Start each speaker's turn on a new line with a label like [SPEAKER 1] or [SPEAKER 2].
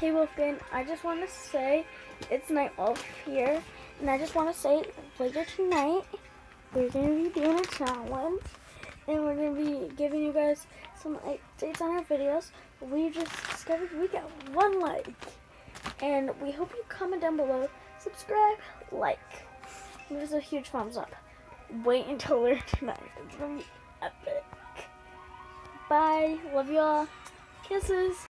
[SPEAKER 1] Hey Wolfgang, I just want to say it's night off here, and I just want to say later tonight we're gonna be doing a challenge, and we're gonna be giving you guys some updates on our videos. We just discovered we got one like, and we hope you comment down below, subscribe, like, give us a huge thumbs up. Wait until later tonight. It's gonna be epic. Bye. Love y'all. Kisses.